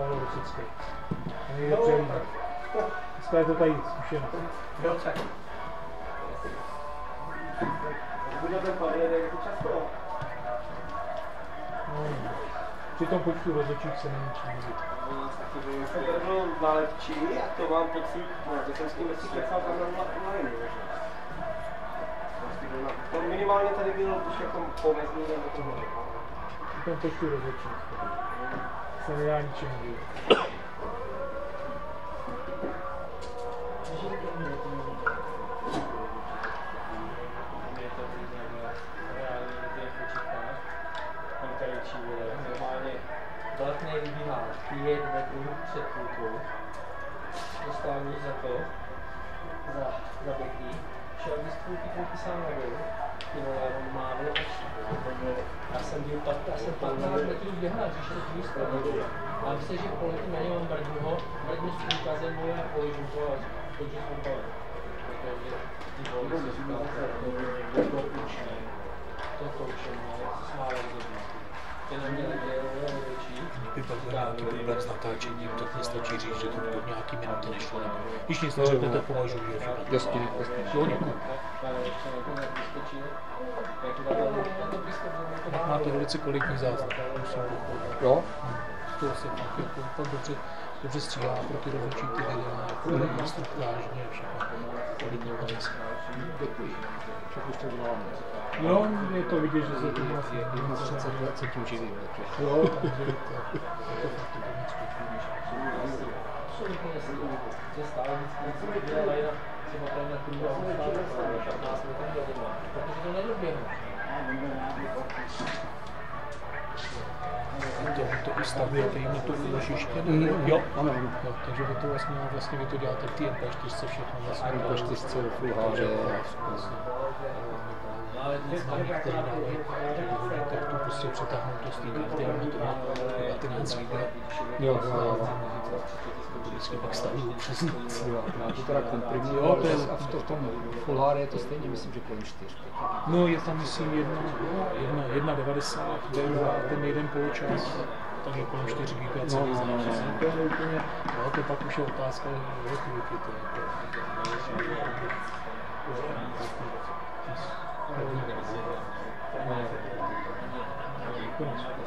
Pavel Rosický. Nejde přehlídnout. Dneska je to tady zkušenost. Jo, tak. Budeme podjet jako často. No, při tom počtu rozhodčích se není čím mluvit. To bylo na lepší a to mám pocit, no, to jsem s tím vždycky kecal tam na online. To minimálně tady bylo už jako pomezný nebo toho. Při tom počtu rozhodčích se nedá ničím mluvit. Blatný vybíhá pět metrů před půlkou, míč za to, za, za beky, šel bys půlky půlky sám gol, ty vole, jsem byl, pat, jsem 15 metrů běhal, když to tvůj stranu, a myslím, že poletím na něj mám Brdnuho, Brdnu s průkazem moje a položím to a končím s. Protože ty vole, se říká, to koučné, to koučné, to smálem zubí. Ty na mě větší, Vypadá to vůbec natáčením, tak mi stačí říct, že to pod nějaký minuty nešlo. Nebo, když nic neřeknete, považuji, že říkáte. Jasně, jasně. Jo, děkuji. Tak máte velice kvalitní záznam. Jo? To se fakt jako fakt dobře, dobře stříhá pro ty rozhodčí ty videa, jako mm. instruktážně, všechno kvalitně velice. Však už to děláme. Jo, je to vidět, že se to vlastně 30 let se tím živím. takže- Jo, takže je to, je to fakt to nic kulturní. že stále vždycky něco dělají na třeba tady na tu a stále 15 metrů do doma, protože to nedoběhne. To, to ustavujete jim to úložiště? Mm, jo, ano, ano. Jo, takže vy to vlastně, vlastně vy to děláte v té MP4 všechno vlastně. Po čtyřce, full HD. No, ale Známí, který dávají, tak to prostě přetáhnout to té karty a to má 19 video. Jo, jo, jo. To vždycky pak staví přes noc. Jo, já to teda komprimuju, Jo, to je- v, to, v tom Full je to stejně, myslím, že kolem 4. No je tam myslím jedna, jedna, jedna 90, ten, jeden poločas, takže kolem 4 GB No, celý no, no, no. To je úplně, jo, to pak už je otázka velikosti, to je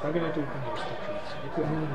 to. Tak je to úplně dostačující. Děkuji. No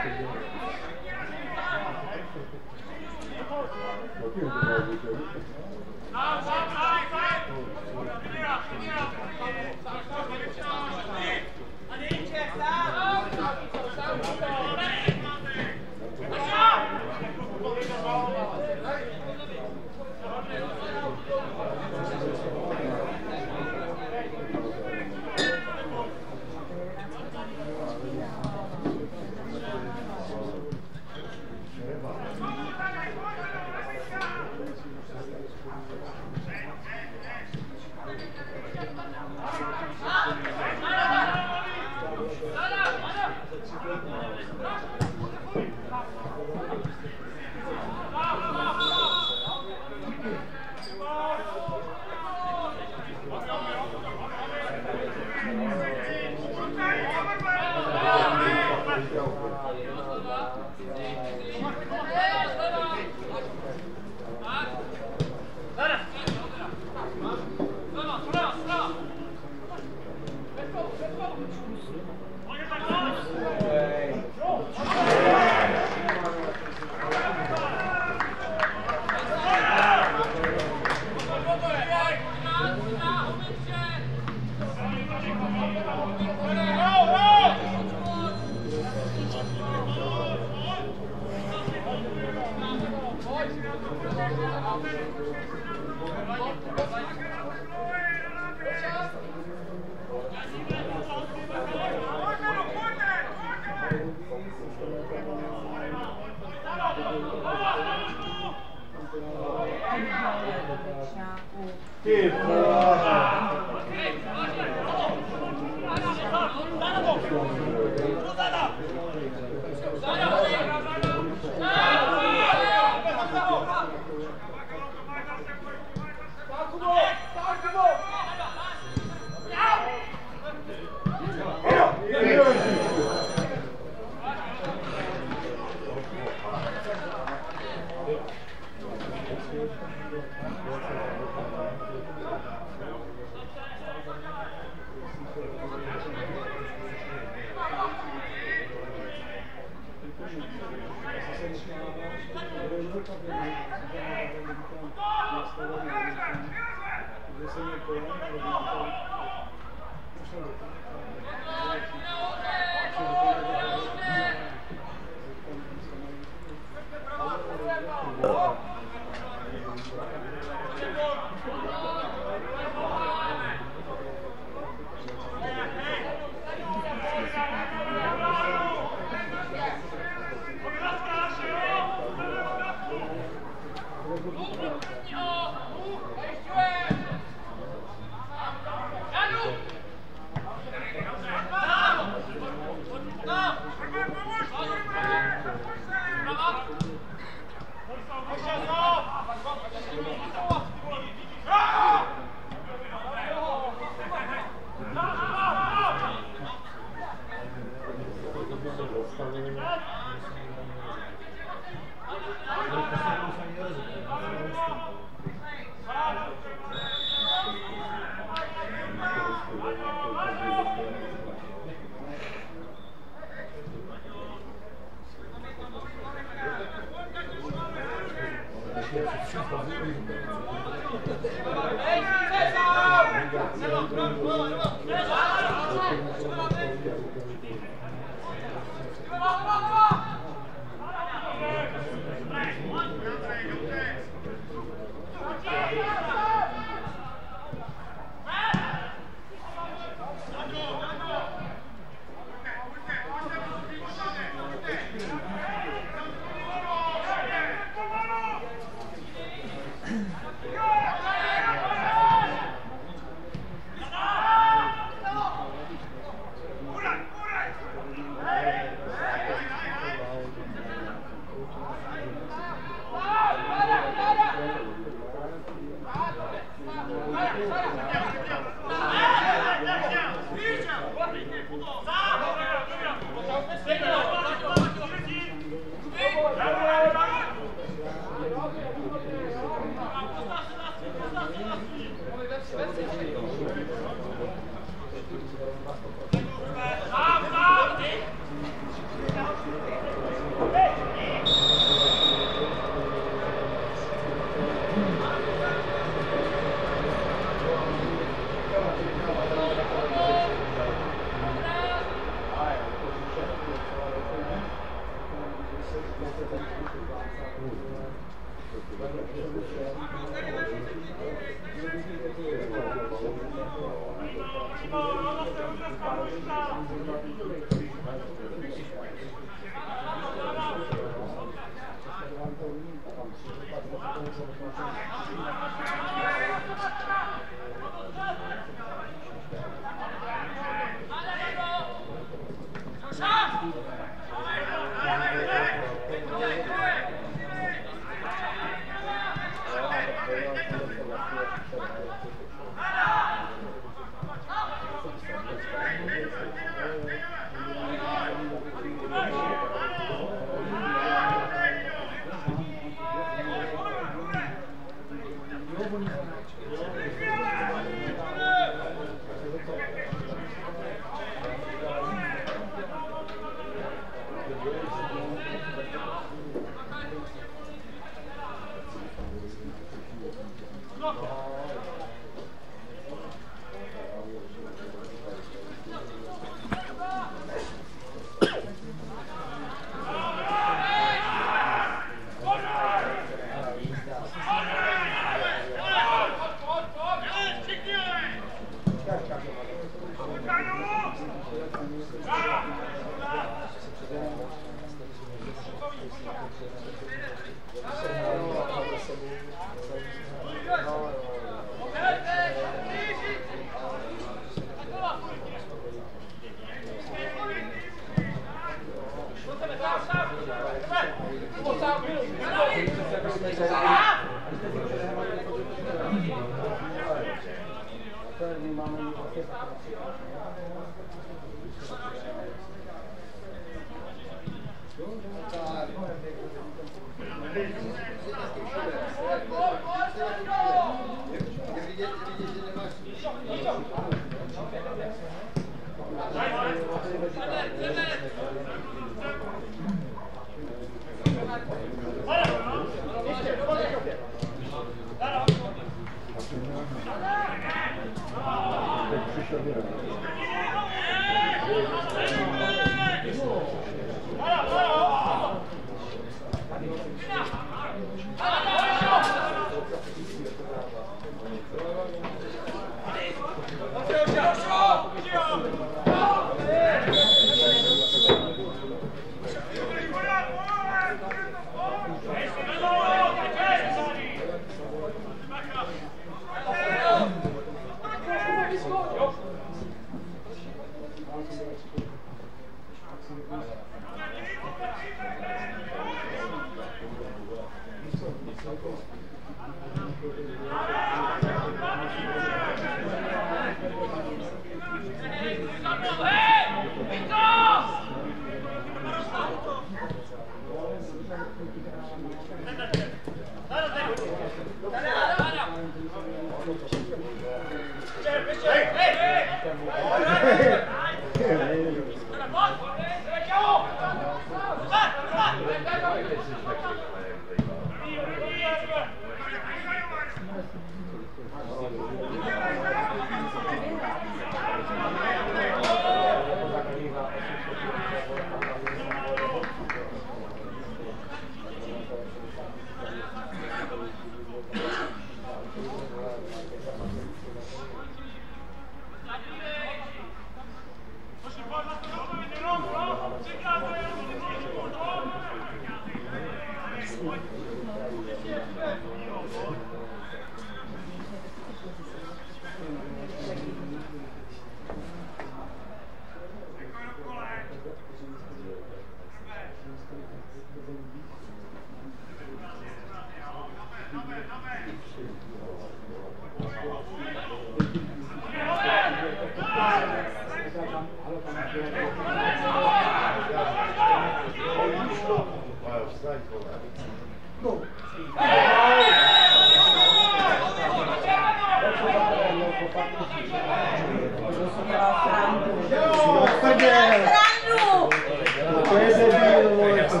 To je debil, vole, co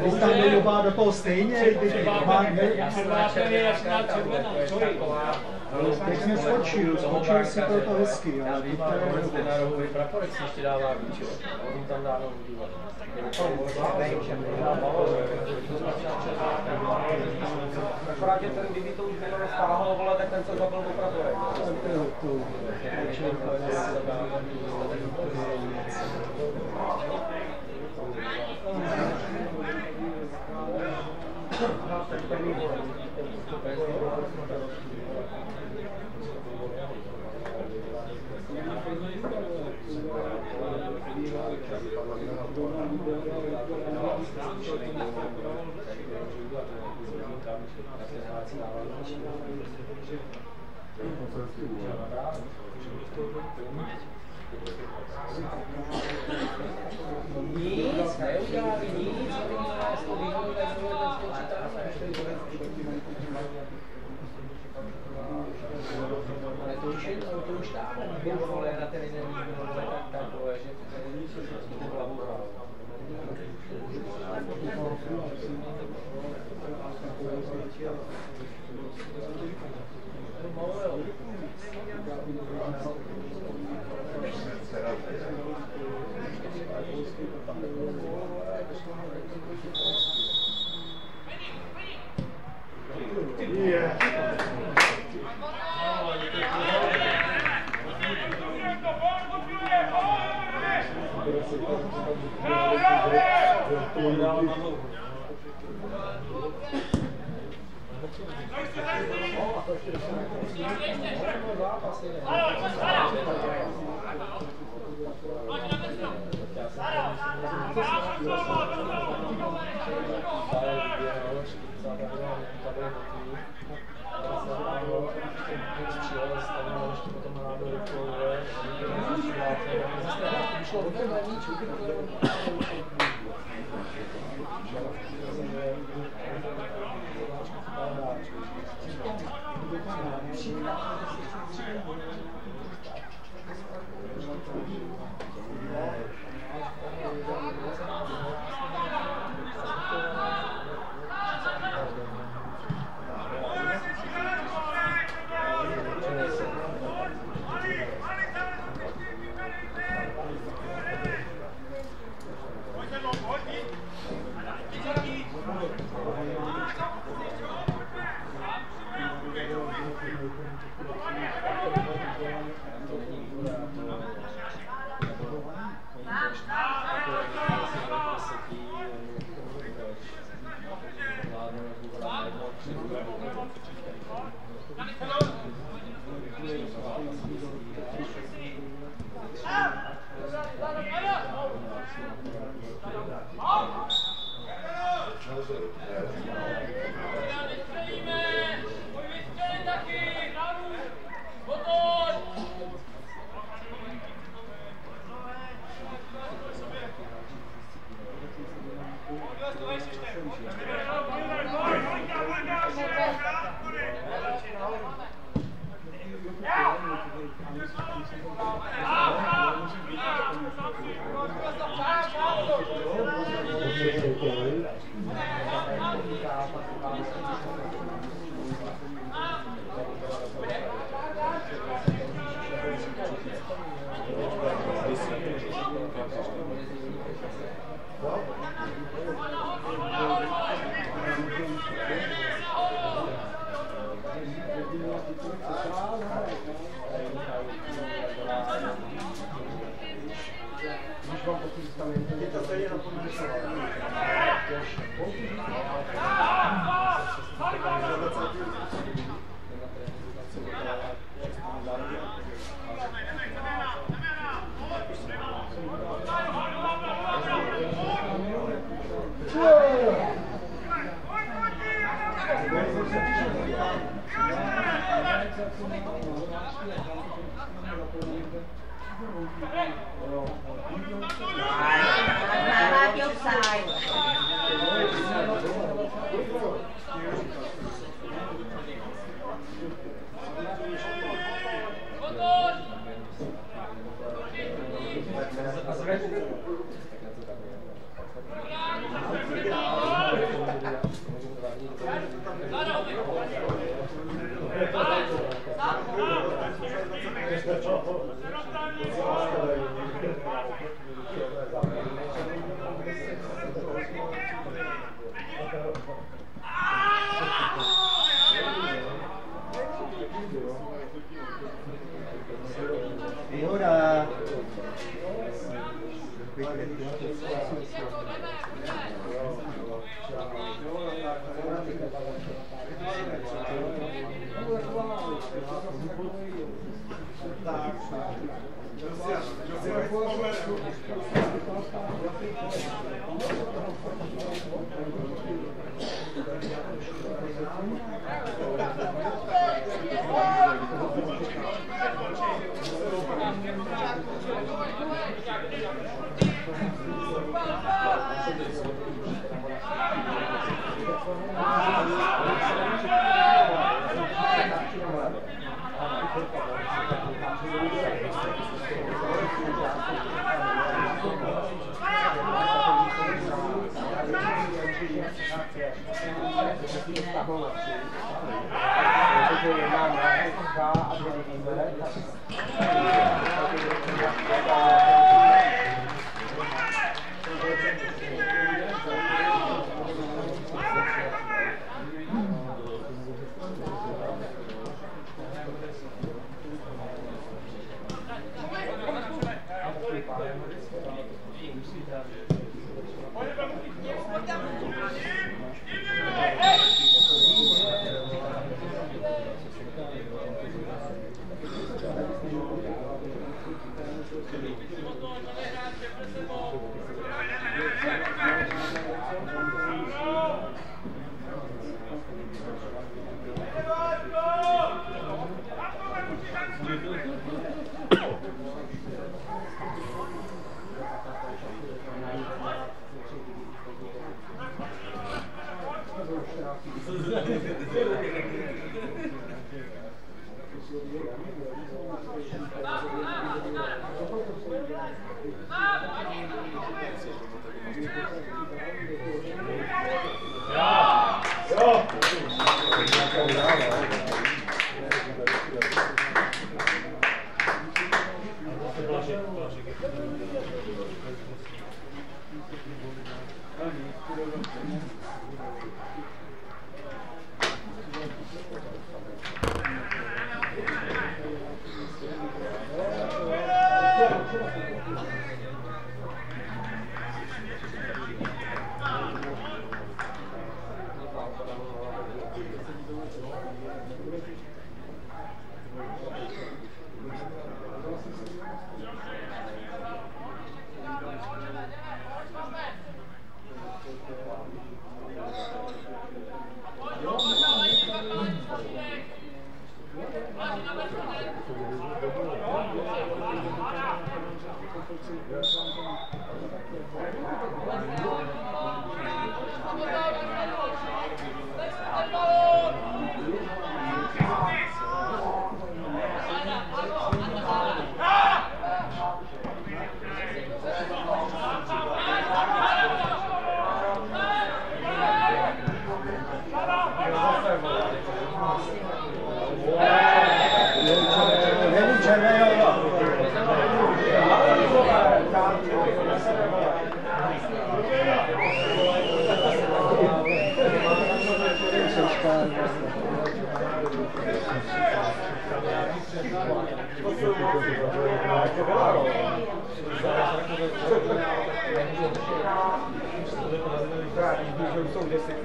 když tam nejobá do toho stejně, když má Teď mě skočil, skočil si pro to hezky, ale teď to je na rohový praporek si ještě dává víč, jo. On tam dá novou dívat. Akorát, že ten, kdyby to už jméno roztáhl, vole, tak ten se zabil do praporek. Nic,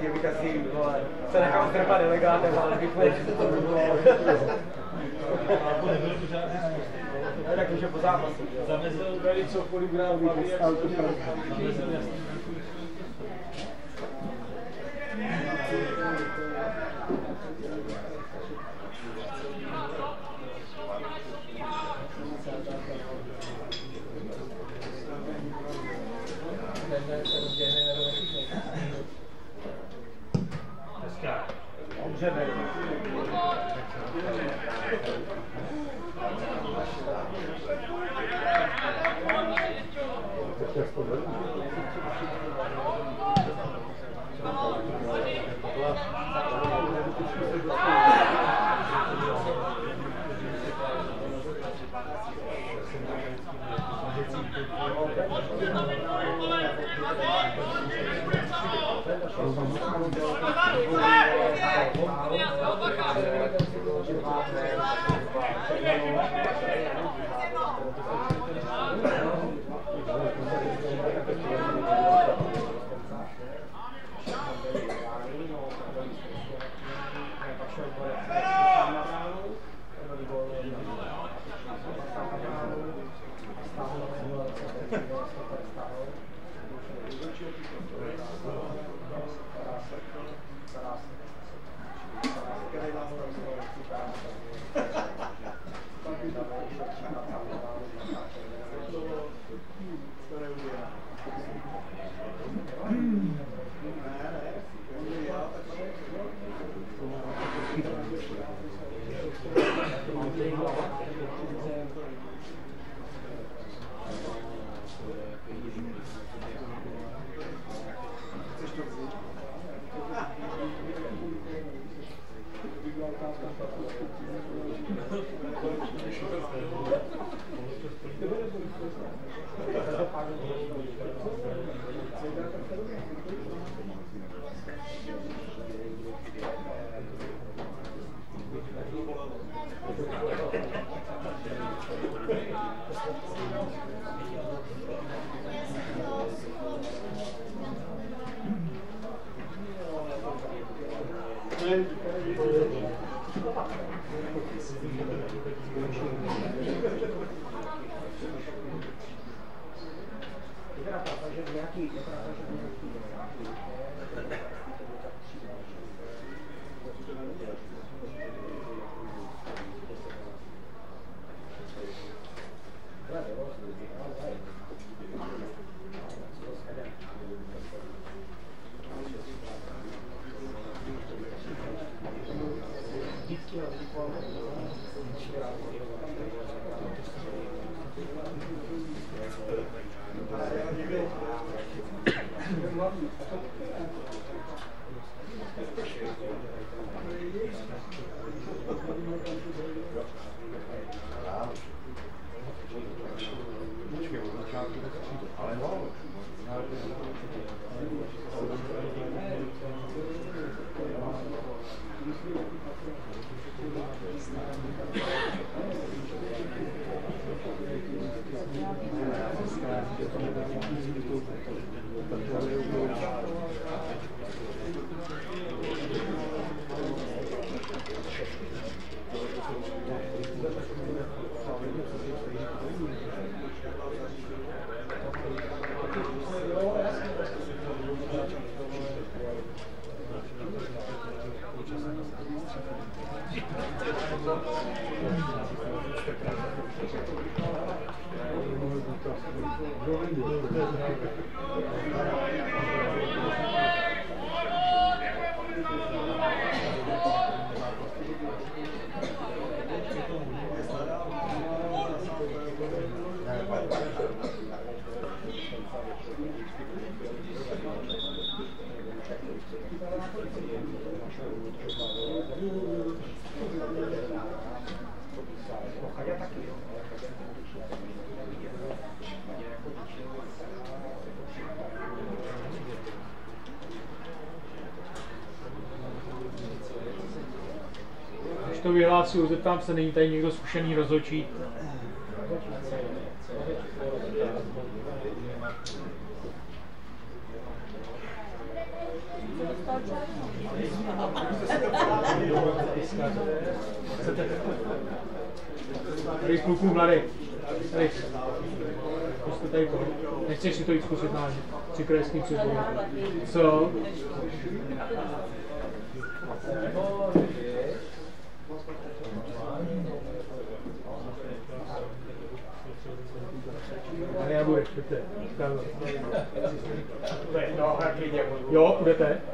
deseti, abych asi vole, se nechal strpat delegátem, ale že to bylo. Tak už je po zápasu. Zamezil tady cokoliv grál, bych stál to Ten Thank you. Vyhlásil, zeptám se, není tady někdo zkušený rozhodčí? Tady kluků mladý. Tady. Prostě tady to. Nechceš si to jít zkusit na tři krajský přebory. Co? よ売れたい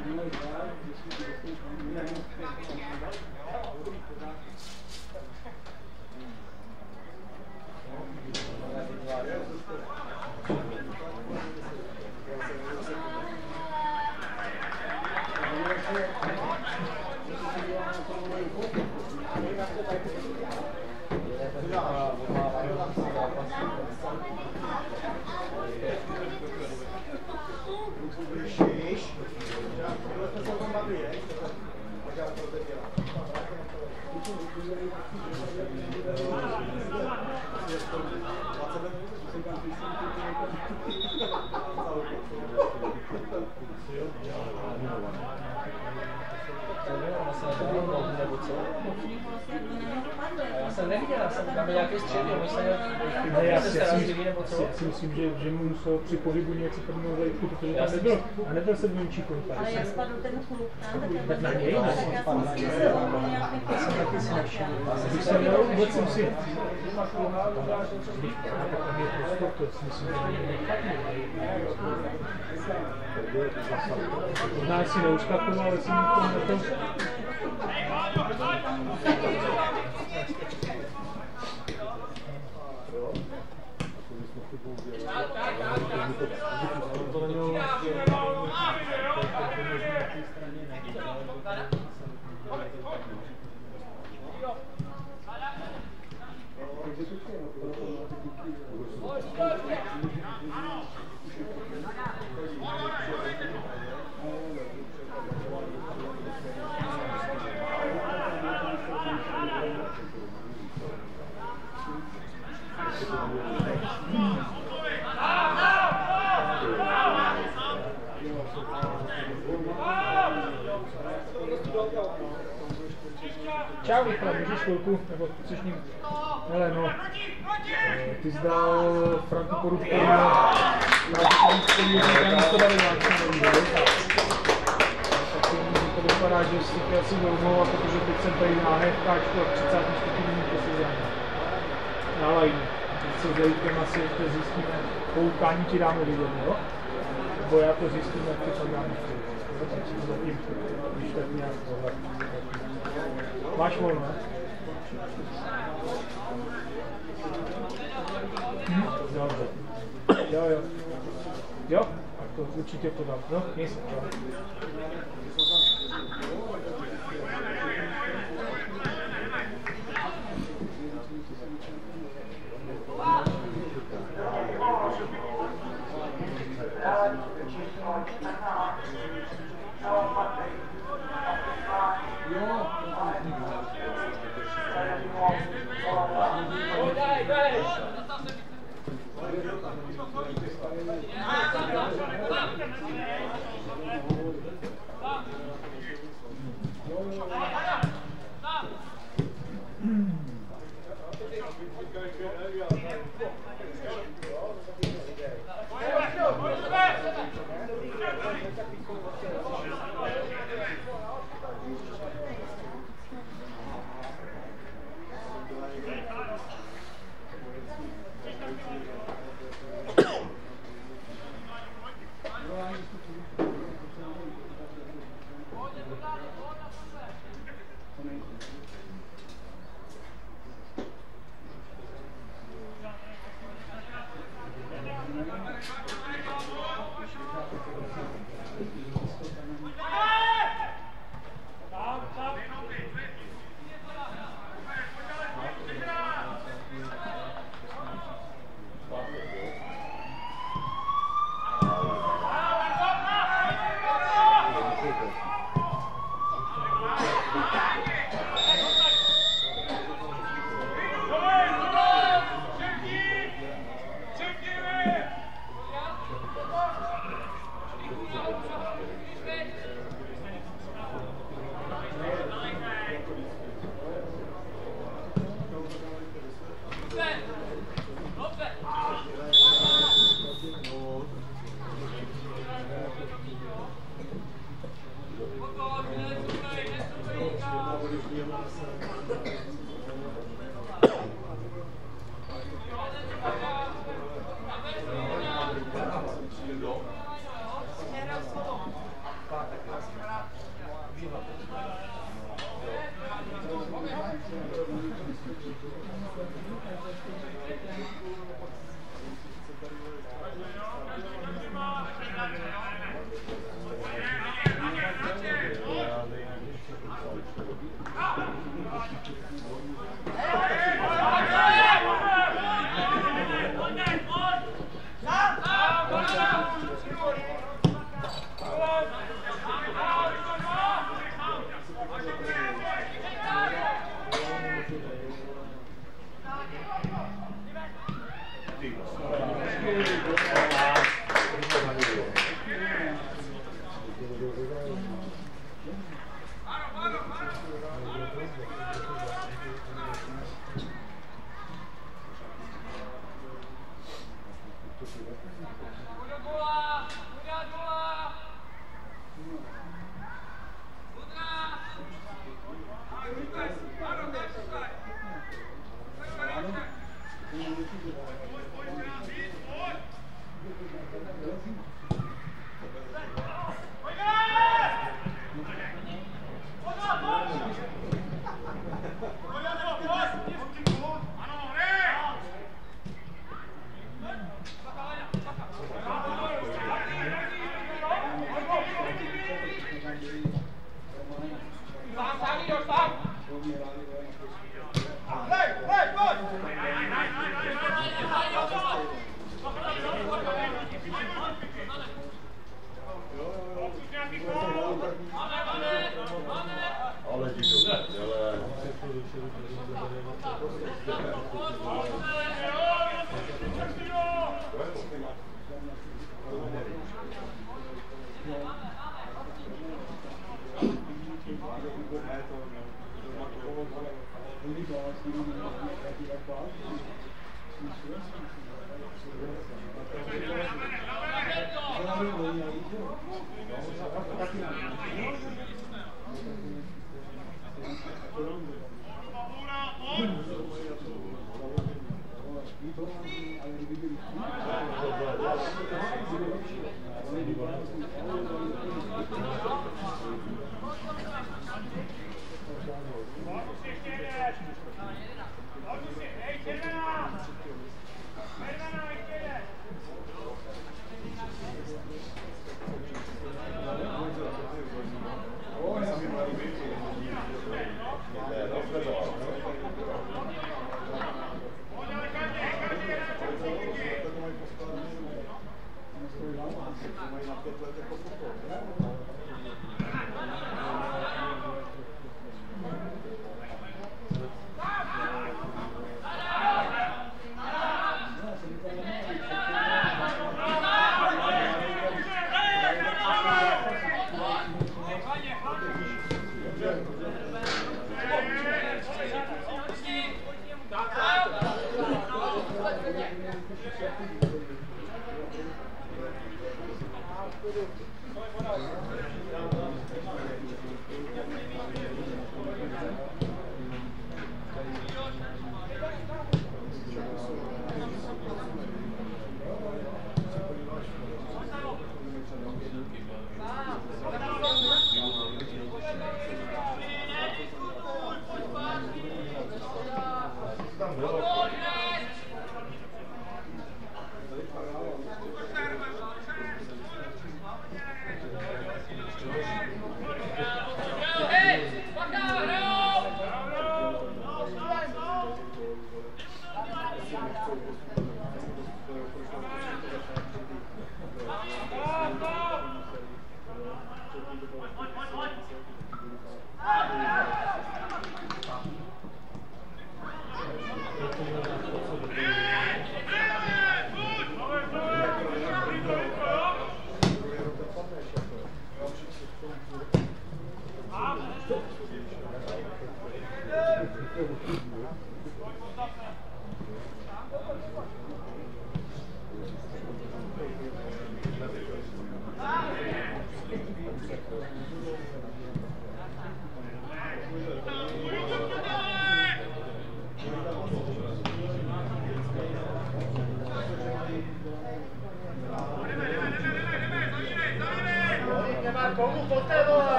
Já jsem neviděl, já jsem tam byl nějaký střed, jo, myslím, Ne, já, že si, se já, si, rozdělí nebo co? já si myslím, že, že mu musel při pohybu něco prvního zajistku, protože Já tam si nebyl, a nebyl jsem menší Ale kontakt. jak spadl ten kluk tam, tak, na něj, ne? já jsem si myslel, že on nějak Když jsem měl, vůbec jsem si... Když tam je prostor, to si myslím, že. Možná si neuskakoval, ale jsem to na. To chvilku, nebo chceš ním? Hele, no, eh, ty jsi dal Franku Korupku na Davidová, tak to vypadá, že jsi chtěl asi domluvat, protože teď jsem tady na hnedkáčku a 30 stupňů to se zraní. Na lajnu. Teď se Zejkem asi ještě zjistíme, po utkání ti dáme vidět, jo? Nebo já to zjistím, jak to tam dáme zatím, když tak nějak. Máš volno, ne? Hm? Jo, jo. Jo? Tak to určitě podám. No, měj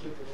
教えて。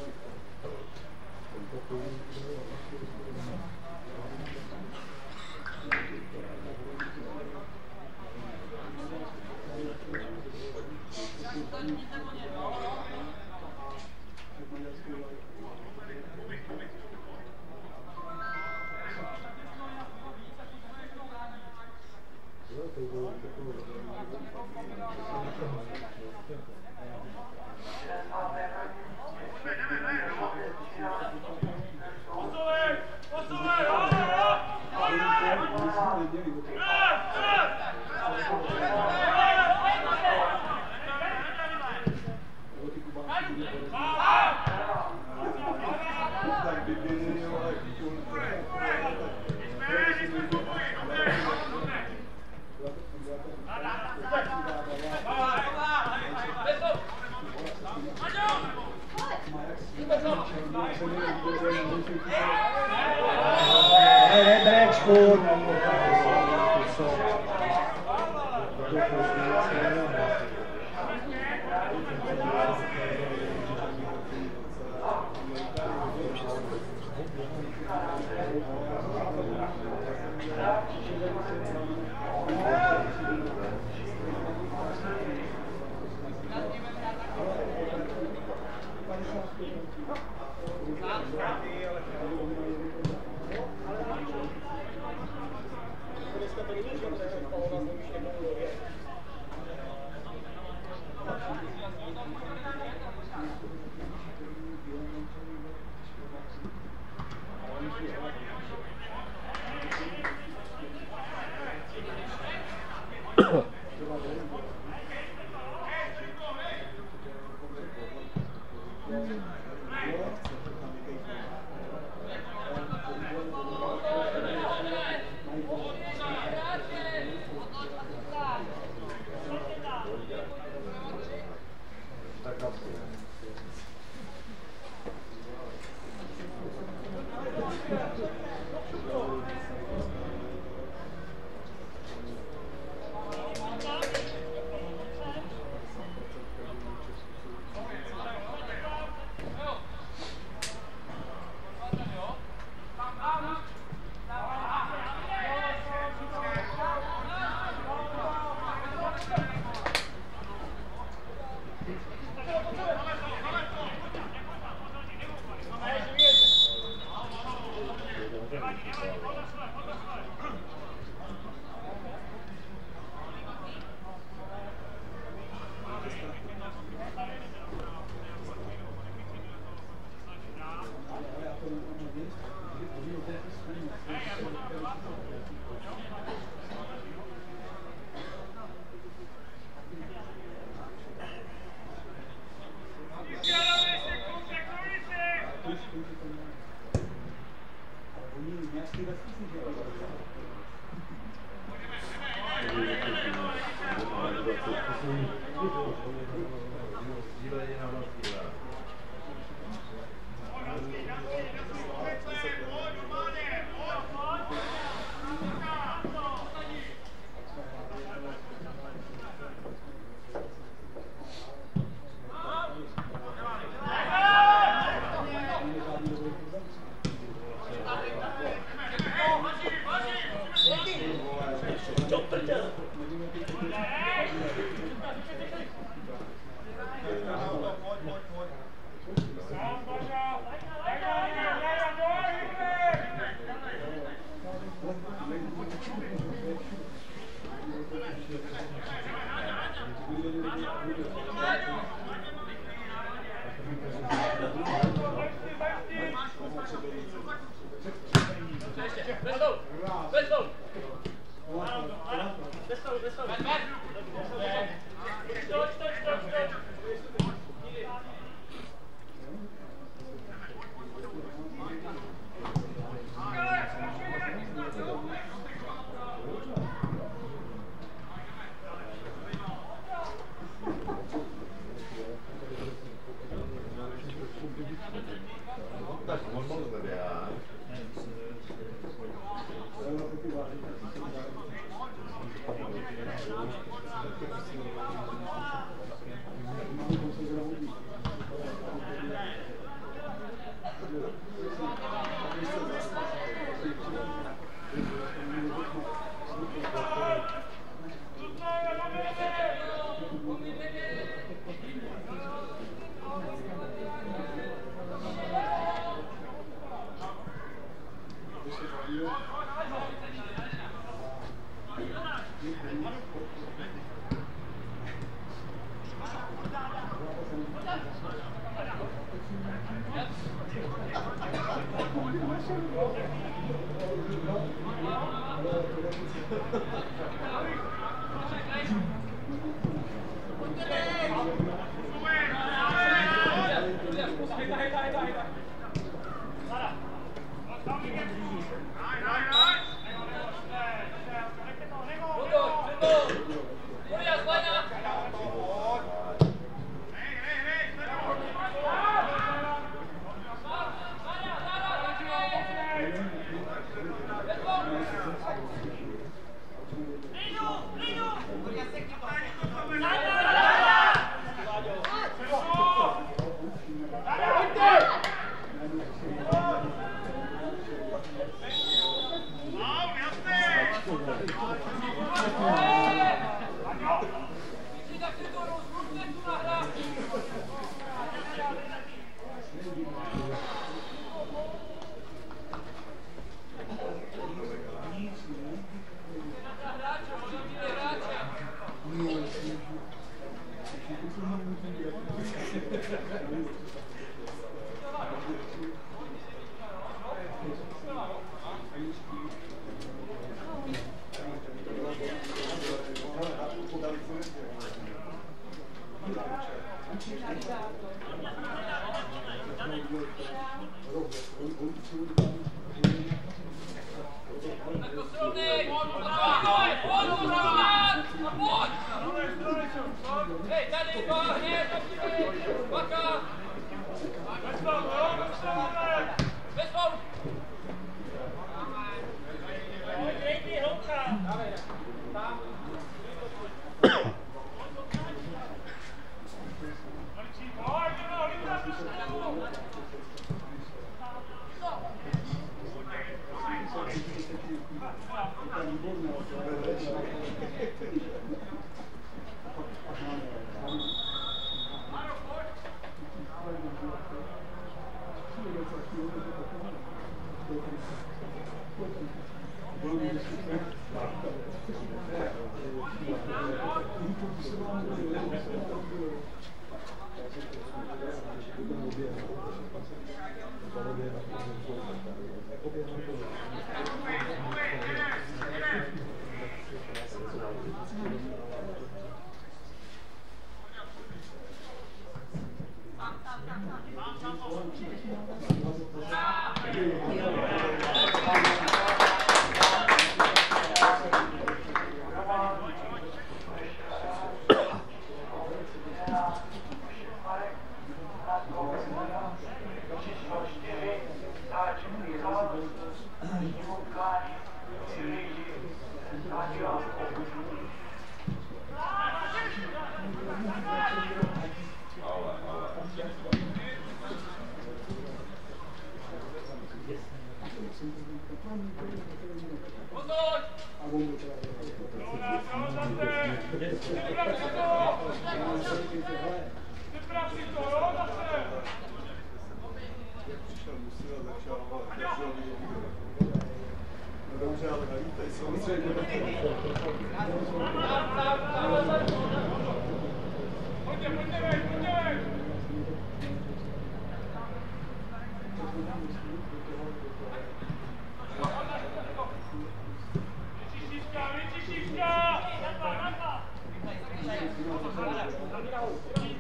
Mira, mira, mira, mira, mira,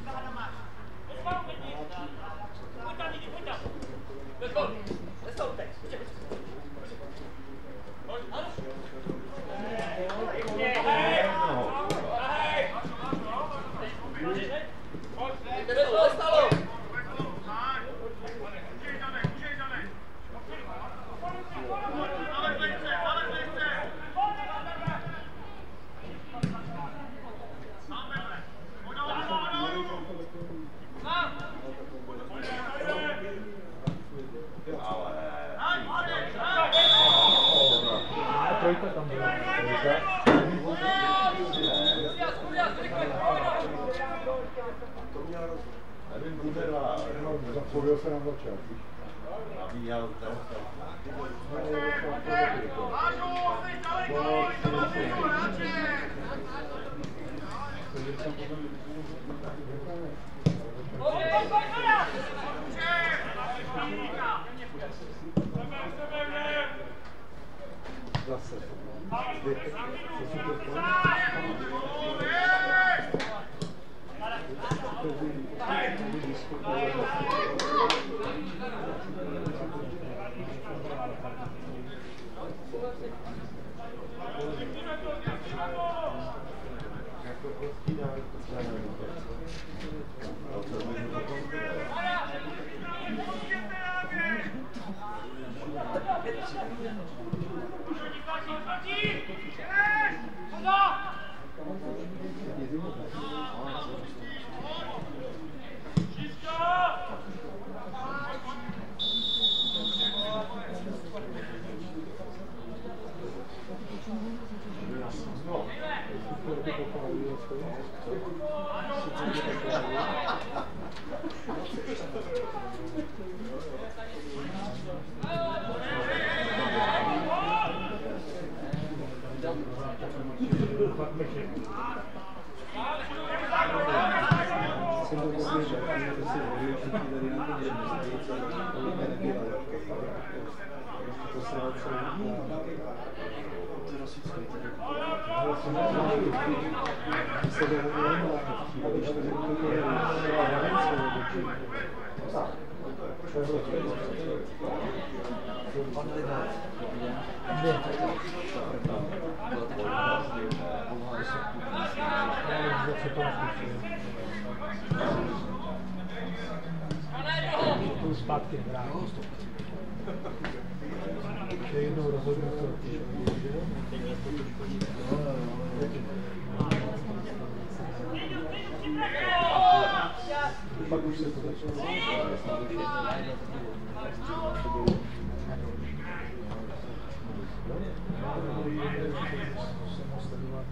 mira,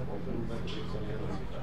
Thank you.